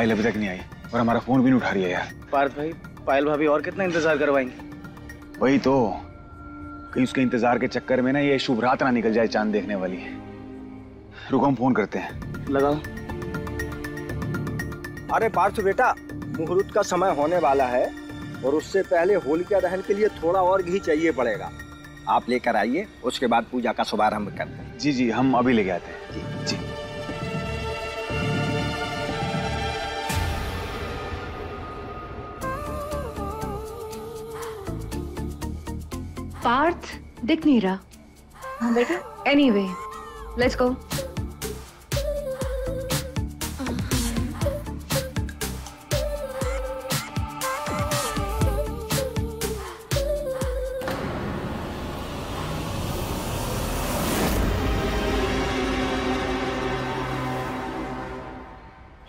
पायल अभी तक नहीं आई और हमारा फ़ोन भी नहीं उठा रही है यार। पार्थ भाई पायल भाभी और कितना इंतज़ार करवाएँगे? वही तो। कहीं उसके इंतज़ार के चक्कर में ना ये शुभ रात ना निकल जाए चाँद देखने वाली रुको हम फ़ोन करते हैं। लगाओ। अरे पार्थ बेटा मुहूर्त का समय होने वाला है और उससे पहले होलिका दहन के लिए थोड़ा और घी चाहिए पड़ेगा। आप लेकर आइए उसके बाद पूजा का शुभारंभ करते हैं। जी जी हम अभी लेके आते हैं। जी जी। पार्थ दिख नहीं रहा। बेटा। एनीवे लेट्स गो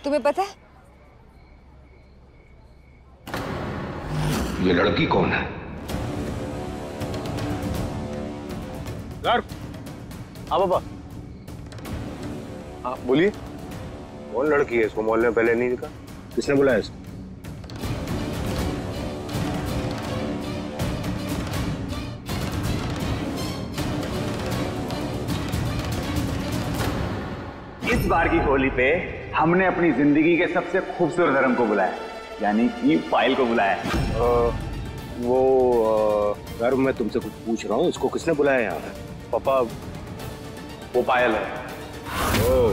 तुम्हें पता है? ये लड़की कौन है? हाँ पापा। हाँ बोलिए। कौन लड़की है इसको? मोहल्ले में पहले नहीं दिखा? किसने बुलाया इसको? इस बार की होली पे हमने अपनी ज़िंदगी के सबसे खूबसूरत धर्म को बुलाया यानी कि पायल को बुलाया। अ, वो यार मैं तुमसे कुछ पूछ रहा हूँ इसको किसने बुलाया यहाँ? पापा वो पायल है। ओ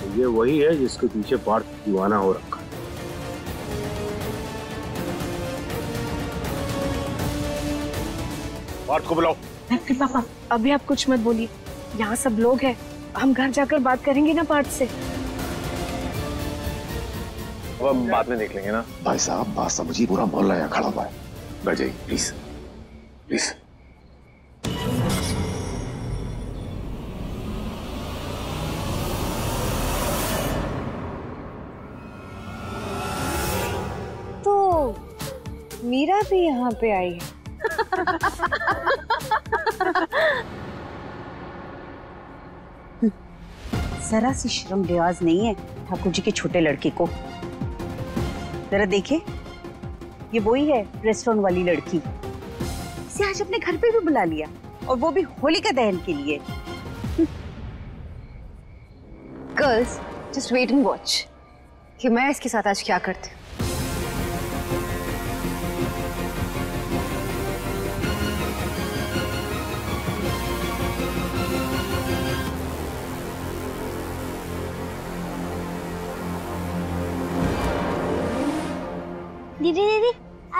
तो ये वही है जिसके पीछे पार्थ दीवाना हो रखा पार्थ को बुलाओ। पापा अभी आप कुछ मत बोलिए। यहाँ सब लोग हैं। हम घर जाकर बात करेंगे ना पार्थ से। अब हम बाद में देख लेंगे ना। भाई साहब बात समझिए पूरा मोहल्ला यहाँ खड़ा हुआ है। बैठ जाइए प्लीज़ प्लीज़ मीरा भी यहाँ पे आई है। जरा सी शर्म लिहाज नहीं है ठाकुर जी के छोटे लड़के को। जरा देखे, ये वही है रेस्टोरेंट वाली लड़की। इसे आज अपने घर पे भी बुला लिया और वो भी होली का दहन के लिए। Girls just wait and watch कि मैं इसके साथ आज क्या करती हूँ।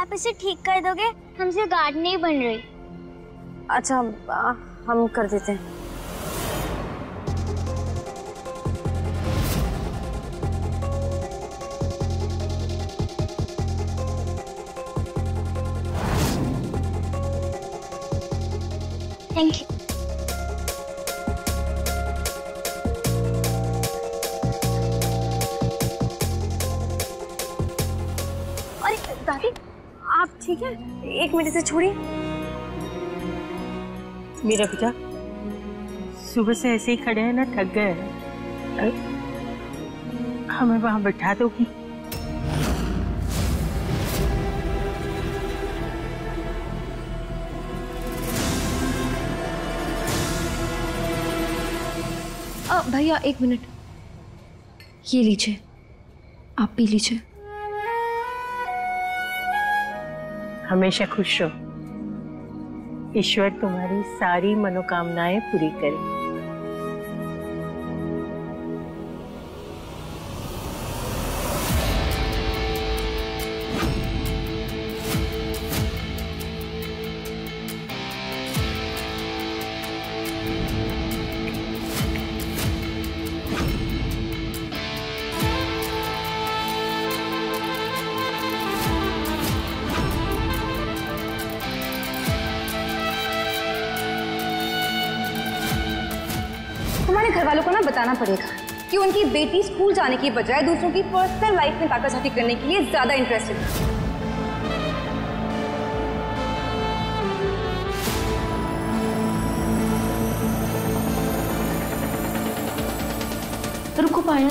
आप इसे ठीक कर दोगे? हमसे गार्ड नहीं बन रही। अच्छा हम कर देते हैं। मिनट से छोड़ी मेरा बेटा सुबह से ऐसे ही खड़े हैं ना थक गए हैं। हमें वहाँ बैठा दोगी। भैया एक मिनट। ये लीजिए। आप पी लीजिए। हमेशा खुश रहो। ईश्वर तुम्हारी सारी मनोकामनाएँ पूरी करे। घर वालों को ना बताना पड़ेगा कि उनकी बेटी स्कूल जाने की बजाय दूसरों की पर्सनल लाइफ में ताकाजाती करने के लिए ज़्यादा इंटरेस्टेड है। रुको पायल।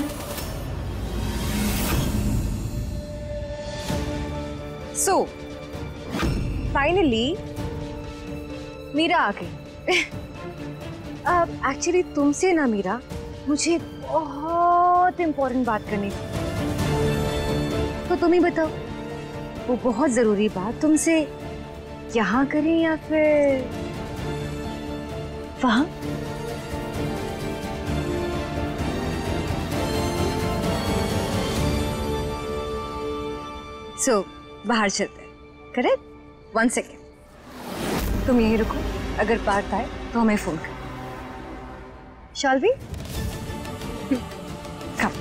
सो फाइनली मीरा आ गई एक्चुअली uh, तुमसे ना मीरा मुझे बहुत इम्पोर्टेंट बात करनी थी। तो तुम ही बताओ वो बहुत ज़रूरी बात तुमसे यहाँ करें या फिर वहाँ? सो so, बाहर चलते हैं करेक्ट वन सेकेंड तुम यहीं रुको अगर पार्थ आए तो हमें फ़ोन कर। शालवी कम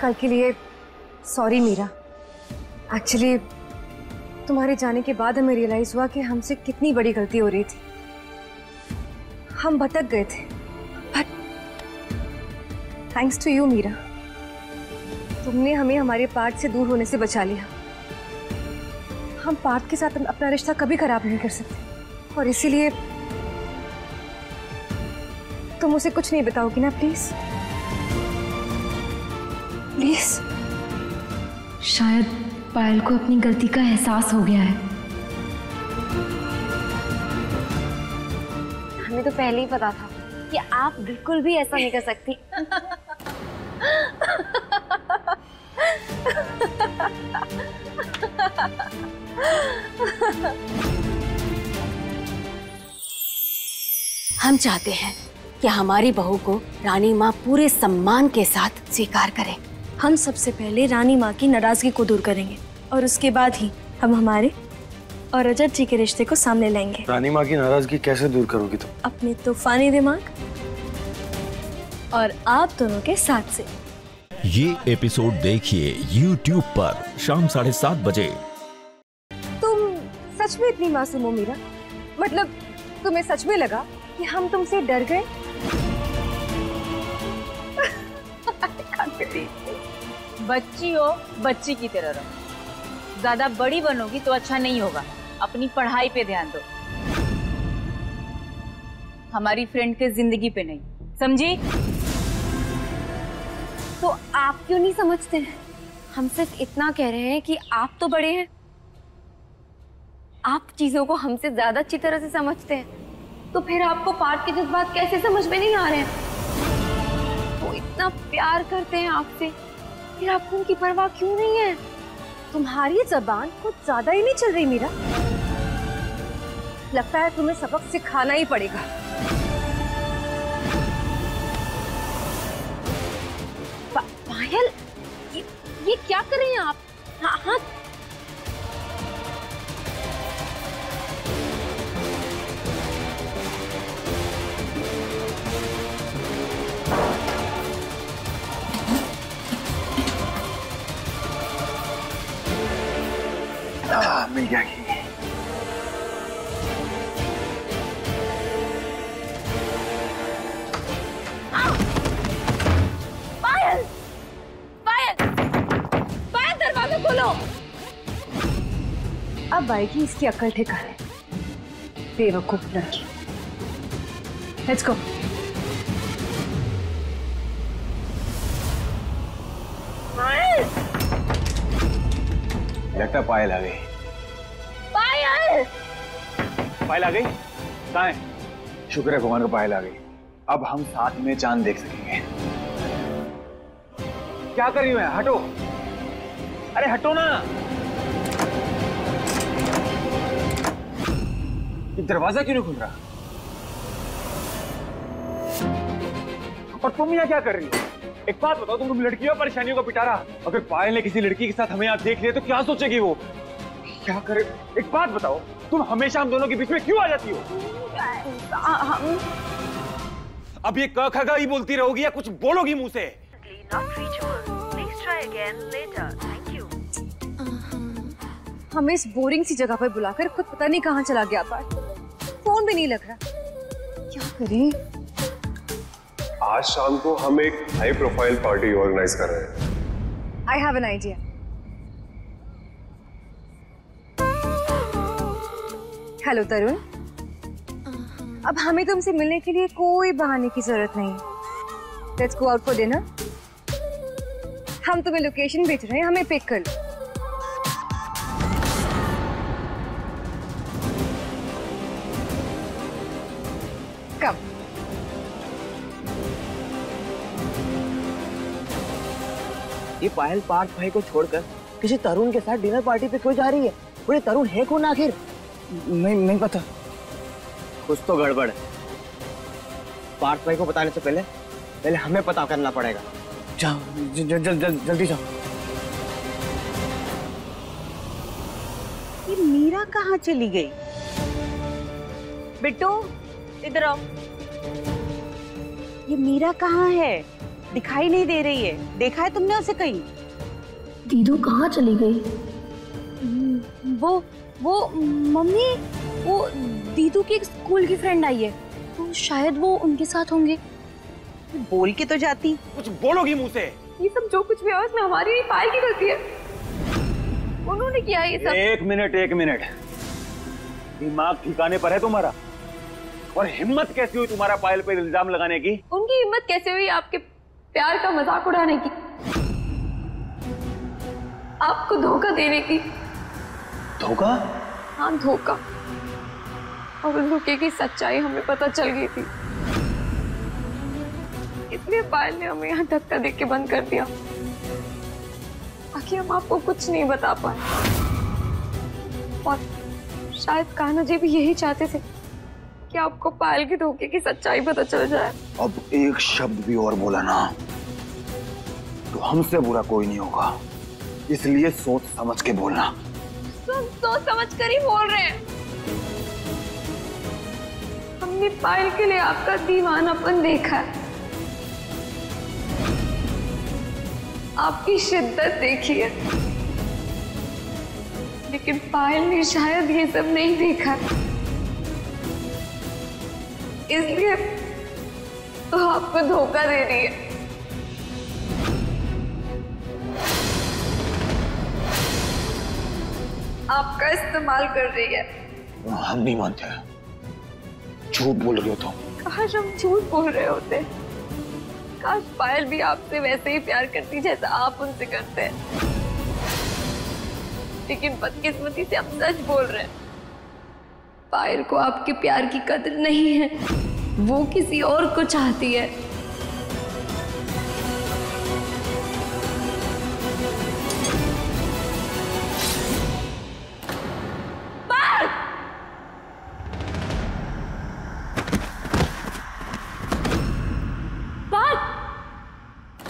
कल के लिए सॉरी मीरा। एक्चुअली तुम्हारे जाने के बाद हमें रियलाइज़ हुआ कि हमसे कितनी बड़ी गलती हो रही थी। हम भटक गए थे। But thanks to you Meera तुमने हमें हमारे पार्ट से दूर होने से बचा लिया। हम पार्ट के साथ अपना रिश्ता कभी खराब नहीं कर सकते। और इसीलिए तुम उसे कुछ नहीं बताओगी ना प्लीज़ प्लीज़ शायद पायल को अपनी गलती का एहसास हो गया है। तो पहले ही पता था कि आप बिल्कुल भी ऐसा नहीं कर सकती। हम चाहते हैं कि हमारी बहू को रानी माँ पूरे सम्मान के साथ स्वीकार करें। हम सबसे पहले रानी माँ की नाराज़गी को दूर करेंगे और उसके बाद ही हम हमारे और रजत जी के रिश्ते को सामने लाएँगे रानी माँ की नाराज़गी कैसे दूर करोगी तुम? अपने तूफानी दिमाग और आप दोनों के साथ से। ये एपिसोड देखिए YouTube पर शाम साढ़े सात बजे। तुम सच में इतनी मासूम हो मीरा? मतलब तुम्हें सच में लगा कि हम तुमसे डर गए? बच्ची हो बच्ची की तरह रहो। ज़्यादा बड़ी बनोगी तो अच्छा नहीं होगा। अपनी पढ़ाई पे ध्यान दो। हमारी फ्रेंड के ज़िंदगी पे नहीं, समझी? तो आप क्यों नहीं समझते? हैं हम सिर्फ़ इतना कह रहे हैं कि आप तो बड़े हैं। आप चीज़ों को हमसे ज़्यादा अच्छी तरह से समझते हैं। तो फिर आपको पार्ट के जज्बात कैसे समझ में नहीं आ रहे हैं? वो इतना प्यार करते हैं आपसे। फिर आपको उनकी परवाह क्यों नहीं है? तुम्हारी जबान कुछ ज़्यादा ही नहीं चल रही, मीरा। लगता है तुम्हें सबक सिखाना ही पड़ेगा। पा, पायल ये, ये क्या कर रही हैं आप? हाँ हाँ। मिल गया अब आएगी इसकी अकल ठिकाने। बेवकूफ़ लड़की। लेट्स गो लगता पायल आ गई। पायल! पायल आ गई? कहाँ है? शुक्र है भगवान को पायल आ गई। अब हम साथ में चाँद देख सकेंगे। क्या कर रही हो? हटो। अरे हटो ना। ये दरवाज़ा क्यों नहीं खुल रहा? और तुम यहाँ क्या कर रही हो? एक बात बताओ, तुम तुम लड़की लड़कियों परेशानियों का पिटारा। अगर पायल ने किसी लड़की के साथ हमें यहाँ देख लिया तो क्या सोचेगी वो? क्या करे? एक बात बताओ, तुम हमेशा हम दोनों के बीच में क्यों आ जाती हो? अब ये क ख ग ही बोलती रहोगी या कुछ बोलोगी मुँह से? हमें इस बोरिंग सी जगह पर बुलाकर खुद पता नहीं कहाँ चला गया। पार्थ फ़ोन भी नहीं लग रहा। क्या करें? आज शाम को हम एक हाई प्रोफ़ाइल पार्टी ऑर्गेनाइज कर रहे हैं। I have an idea hello Tarun अब हमें तुमसे मिलने के लिए कोई बहाने की ज़रूरत नहीं। Let's go out for dinner हम तुम्हें लोकेशन भेज रहे हैं हमें पिक कर लो। कब ये पायल पार्थ भाई को छोड़कर किसी तरुण के साथ डिनर पार्टी पे क्यों जा रही है? बोले तरुण है कौन आखिर? नहीं नहीं पता। कुछ तो गड़बड़ है। पार्थ भाई को बताने से पहले पहले हमें पता करना पड़ेगा। जाओ ज, ज, ज, ज, जल्दी जाओ। ये मीरा कहाँ चली गई? बिट्टू इधर आओ। ये मीरा कहाँ है? दिखाई नहीं दे रही है। देखा है तुमने उसे कहीं? दीदू कहाँ चली गई? वो वो मम्मी वो दीदू की स्कूल की फ्रेंड आई है। तो शायद वो उनके साथ होंगे। बोल के तो जाती। कुछ बोलोगी मुँह से? ये सब जो कुछ भी है उसमें हमारी नहीं पायल की गलती है। उन्होंने किया ये सब। एक मिनट एक मिनट। दिमाग ठिकाने पर है तुम्हारा? और हिम्मत कैसी हुई तुम्हारा पायल पर इल्ज़ाम लगाने की? उनकी हिम्मत कैसे हुई आपके प्यार का मज़ाक उड़ाने की? आपको धोखा देने की। धोखा? हाँ धोखा। और उस धोखे की सच्चाई हमें पता चल गई थी। इसलिए पायल ने हमें यहाँ धक्का देके बंद कर दिया। ताकि हम आपको कुछ नहीं बता पाए। और शायद कान्हा जी भी यही चाहते थे। कि आपको पायल के धोखे की सच्चाई पता चल जाए। अब एक शब्द भी और बोला ना तो हमसे बुरा कोई नहीं होगा। इसलिए सोच समझ के बोलना। तो सोच समझ कर ही बोल रहे हैं। हमने पायल के लिए आपका दीवानापन देखा है। आपकी शिद्दत देखी है। लेकिन पायल ने शायद ये सब नहीं देखा। इसलिए तो आपको धोखा दे रही है। आपका इस्तेमाल कर रही है। हम नहीं मानते झूठ बोल रही हो। तुम काश हम झूठ बोल रहे होते काश पायल भी आपसे वैसे ही प्यार करती जैसा आप उनसे करते हैं। लेकिन बदकिस्मती से हम सच बोल रहे हैं। पायल को आपके प्यार की कदर नहीं है। वो किसी और को चाहती है!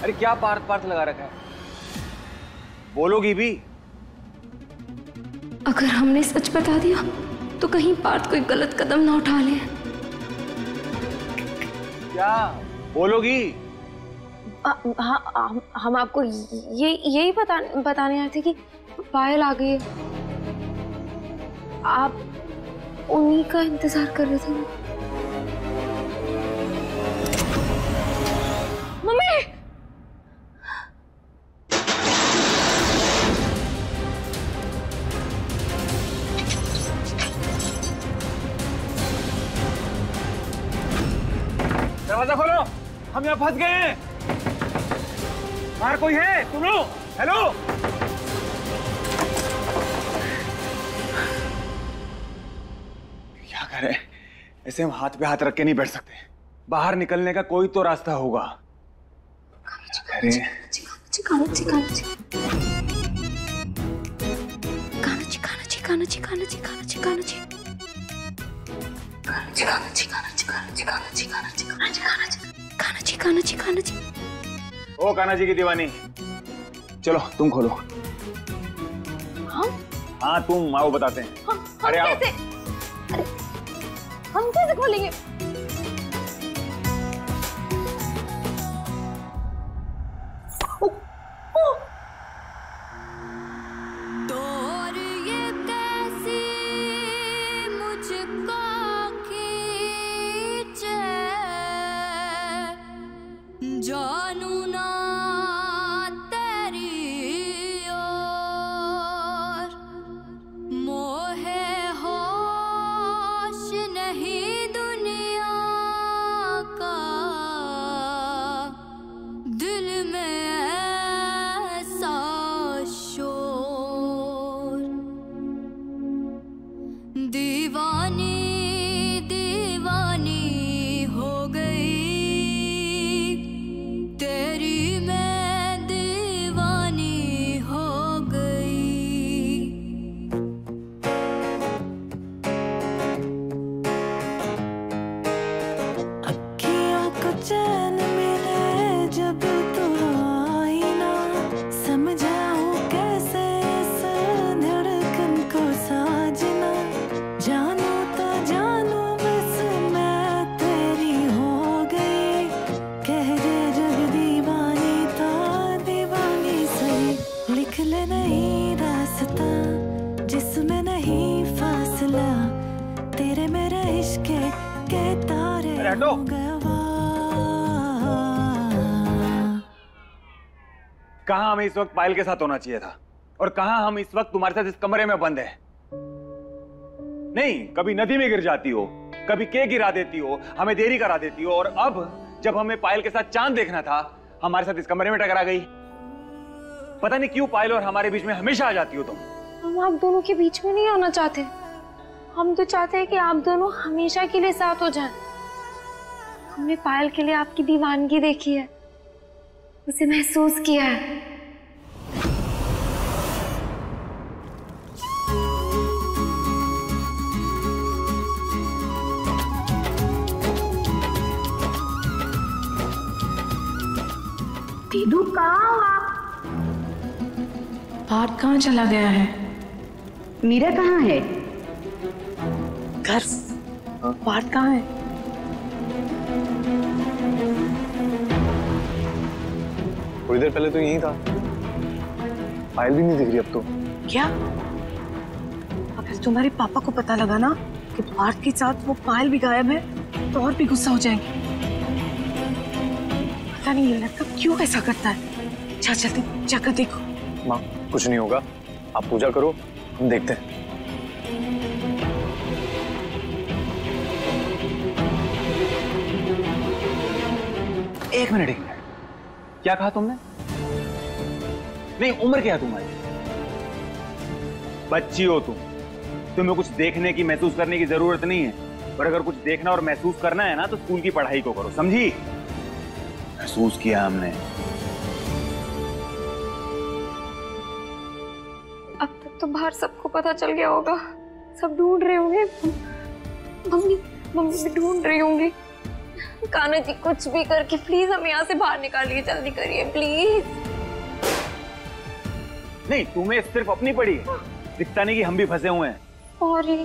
अरे क्या पार्थ पार्थ लगा रखा है? बोलोगी भी? अगर हमने सच बता दिया तो कहीं पार्थ कोई गलत कदम ना उठा ले। क्या? बोलोगी? हाँ हम, आपको ये यही बता बताने आए थे कि पायल आ गई आप उन्हीं का इंतज़ार कर रहे थे दरवाज़ा खोलो। हम यहाँ फंस गए हैं। बाहर कोई है? सुनो। हेलो। क्या करें? ऐसे हम हाथ पे हाथ रख के नहीं बैठ सकते। बाहर निकलने का कोई तो रास्ता होगा। करें चिकाना चिकाना चिकाना चिकाना चिकाना चिकाना चिकाना चिकाना ओ काना जी की दीवानी। चलो तुम खोलो। हम हाँ तुम आओ बताते हैं। हम, हम अरे कैसे? अरे, हम कैसे खोलेंगे? दीवानी जिसमें नहीं फासला तेरे मेरे इश्क के तारे हो कहा हमें इस वक्त पायल के साथ होना चाहिए था? और कहा हम इस वक्त तुम्हारे साथ इस कमरे में बंद है? नहीं कभी नदी में गिर जाती हो कभी के गिरा देती हो हमें देरी करा देती हो और अब जब हमें पायल के साथ चाँद देखना था हमारे साथ इस कमरे में टकरा गई। पता नहीं क्यों पायल और हमारे बीच में हमेशा आ जाती हो तुम? हम आप दोनों के बीच में नहीं आना चाहते? हम तो चाहते हैं कि आप दोनों हमेशा के लिए साथ हो जाएँ। हमने पायल के लिए आपकी दीवानगी देखी है। उसे महसूस किया है। दीदू कहाँ हो आप? पार्थ कहाँ चला गया है? मीरा कहाँ है? घर। पार्थ कहाँ है? थोड़ी देर पहले तो यही था। पायल भी नहीं दिख रही अब तो। क्या? अगर तुम्हारे पापा को पता लगा ना कि पार्थ के साथ वो पायल भी गायब है तो और भी गुस्सा हो जाएँगे। पता नहीं ये लड़का क्यों ऐसा करता है? जा जल्दी जाकर देखो। माँ कुछ नहीं होगा। आप पूजा करो। हम देखते हैं। एक मिनट एक मिनट। क्या कहा तुमने? नहीं, उम्र क्या है तुम्हारी? बच्ची हो तुम। तुम्हें कुछ देखने की महसूस करने की ज़रूरत नहीं है। पर अगर कुछ देखना और महसूस करना है ना तो स्कूल की पढ़ाई को करो, समझी? महसूस किया हमने। तो बाहर सबको पता चल गया होगा। सब ढूंढ रहे होंगे। मम्मी मम्मी भी ढूंढ रही होंगी। काना जी कुछ भी करके प्लीज़ हमें यहाँ से बाहर निकालिए जल्दी करिए प्लीज़ नहीं तुम्हें सिर्फ़ अपनी पड़ी है। दिखता नहीं कि हम भी फंसे हुए हैं। सॉरी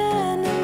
understand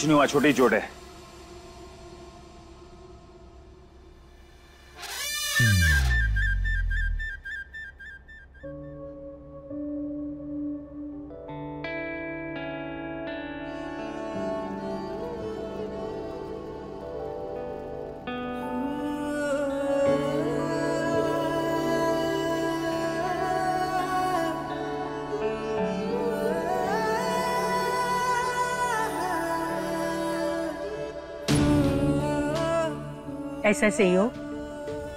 कुछ नहीं हुआ छोटी चोट है। ऐसा संयोग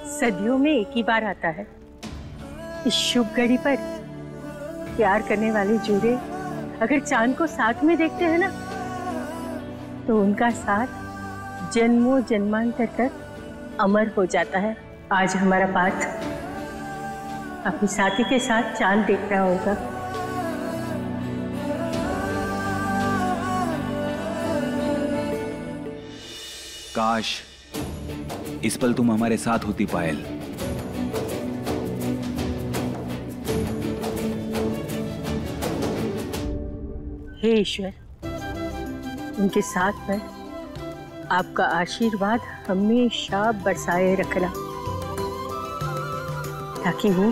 सदियों में एक ही बार आता है। इस शुभ घड़ी पर प्यार करने वाले जोड़े अगर चाँद को साथ में देखते हैं ना तो उनका साथ जन्मों जन्मांतर तक अमर हो जाता है। आज हमारा पाठ अपनी साथी के साथ चाँद देख रहा होगा। काश इस पल तुम हमारे साथ होती पायल। हे ईश्वर, उनके साथ पर आपका आशीर्वाद हमेशा बरसाए रखना ताकि वो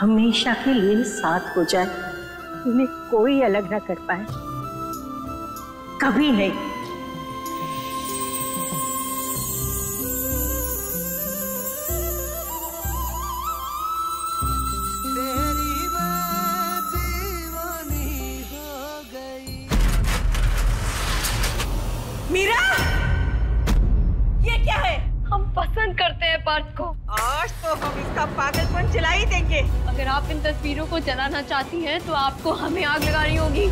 हमेशा के लिए साथ हो जाए, उन्हें कोई अलग ना कर पाए। कभी नहीं। को जलाना चाहती हैं तो आपको हमें आग लगानी होगी।